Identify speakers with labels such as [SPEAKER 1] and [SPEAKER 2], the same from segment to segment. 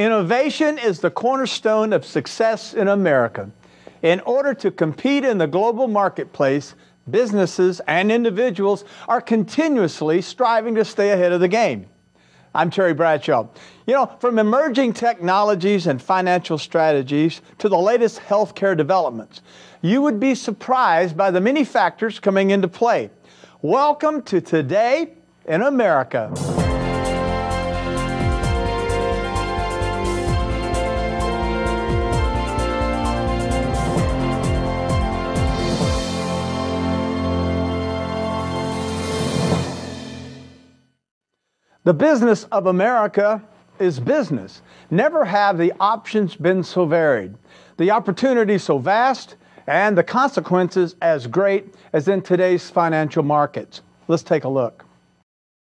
[SPEAKER 1] Innovation is the cornerstone of success in America. In order to compete in the global marketplace, businesses and individuals are continuously striving to stay ahead of the game. I'm Terry Bradshaw. You know, from emerging technologies and financial strategies to the latest healthcare developments, you would be surprised by the many factors coming into play. Welcome to Today in America. The business of America is business. Never have the options been so varied, the opportunities so vast, and the consequences as great as in today's financial markets. Let's take a look.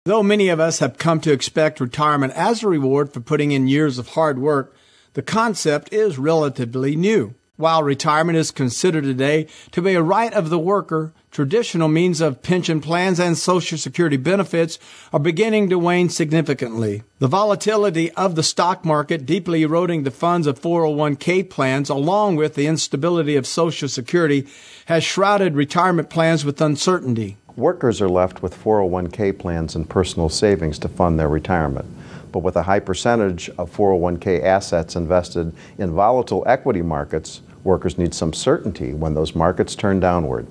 [SPEAKER 2] Though many of us have come to expect retirement as a reward for putting in years of hard work, the concept is relatively new. While retirement is considered today to be a right of the worker, traditional means of pension plans and Social Security benefits are beginning to wane significantly. The volatility of the stock market deeply eroding the funds of 401k plans along with the instability of Social Security has shrouded retirement plans with uncertainty.
[SPEAKER 3] Workers are left with 401k plans and personal savings to fund their retirement but with a high percentage of 401k assets invested in volatile equity markets, workers need some certainty when those markets turn downward.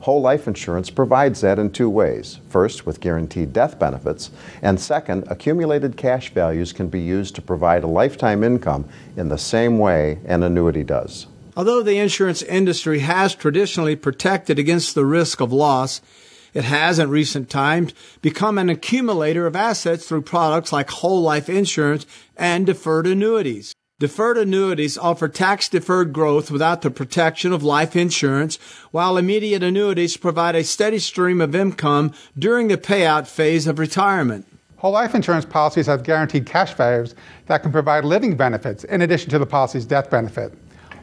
[SPEAKER 3] Whole life insurance provides that in two ways. First, with guaranteed death benefits, and second, accumulated cash values can be used to provide a lifetime income in the same way an annuity does.
[SPEAKER 2] Although the insurance industry has traditionally protected against the risk of loss, it has in recent times become an accumulator of assets through products like whole life insurance and deferred annuities. Deferred annuities offer tax deferred growth without the protection of life insurance, while immediate annuities provide a steady stream of income during the payout phase of retirement.
[SPEAKER 4] Whole life insurance policies have guaranteed cash values that can provide living benefits in addition to the policy's death benefit.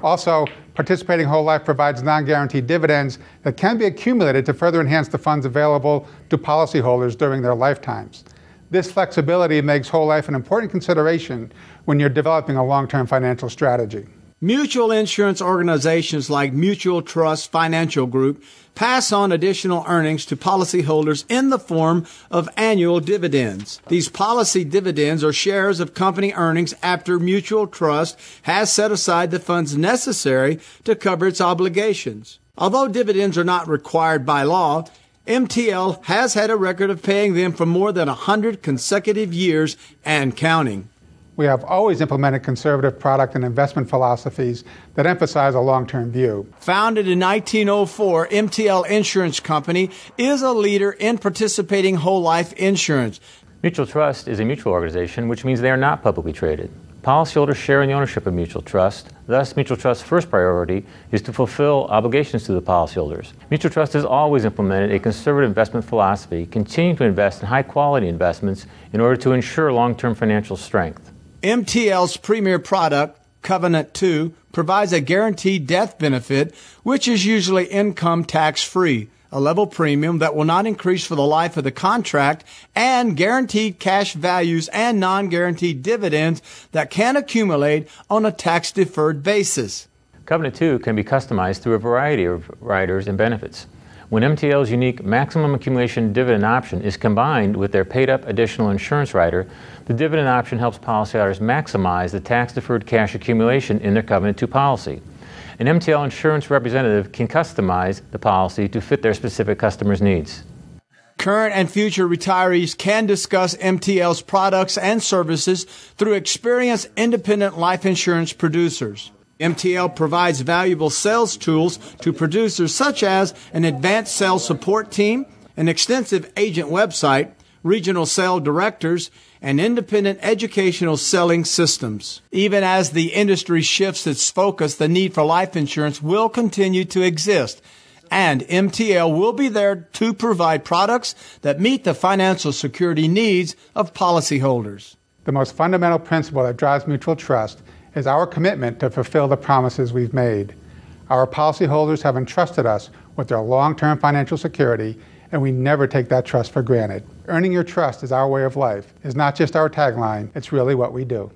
[SPEAKER 4] Also, participating whole life provides non guaranteed dividends that can be accumulated to further enhance the funds available to policyholders during their lifetimes. This flexibility makes whole life an important consideration when you're developing a long term financial strategy.
[SPEAKER 2] Mutual insurance organizations like Mutual Trust Financial Group pass on additional earnings to policyholders in the form of annual dividends. These policy dividends are shares of company earnings after Mutual Trust has set aside the funds necessary to cover its obligations. Although dividends are not required by law, MTL has had a record of paying them for more than 100 consecutive years and counting.
[SPEAKER 4] We have always implemented conservative product and investment philosophies that emphasize a long term view.
[SPEAKER 2] Founded in 1904, MTL Insurance Company is a leader in participating whole life insurance.
[SPEAKER 5] Mutual Trust is a mutual organization, which means they are not publicly traded. Policyholders share in the ownership of Mutual Trust. Thus, Mutual Trust's first priority is to fulfill obligations to the policyholders. Mutual Trust has always implemented a conservative investment philosophy, continuing to invest in high quality investments in order to ensure long term financial strength.
[SPEAKER 2] MTL's premier product, Covenant 2, provides a guaranteed death benefit, which is usually income tax free, a level premium that will not increase for the life of the contract, and guaranteed cash values and non guaranteed dividends that can accumulate on a tax deferred basis.
[SPEAKER 5] Covenant 2 can be customized through a variety of riders and benefits. When MTL's unique maximum accumulation dividend option is combined with their paid up additional insurance rider, the dividend option helps policyholders maximize the tax deferred cash accumulation in their Covenant 2 policy. An MTL insurance representative can customize the policy to fit their specific customer's needs.
[SPEAKER 2] Current and future retirees can discuss MTL's products and services through experienced independent life insurance producers. MTL provides valuable sales tools to producers such as an advanced sales support team, an extensive agent website, regional sales directors, and independent educational selling systems. Even as the industry shifts its focus, the need for life insurance will continue to exist. And MTL will be there to provide products that meet the financial security needs of policyholders.
[SPEAKER 4] The most fundamental principle that drives mutual trust is our commitment to fulfill the promises we've made. Our policyholders have entrusted us with their long term financial security, and we never take that trust for granted. Earning your trust is our way of life, is not just our tagline, it's really what we do.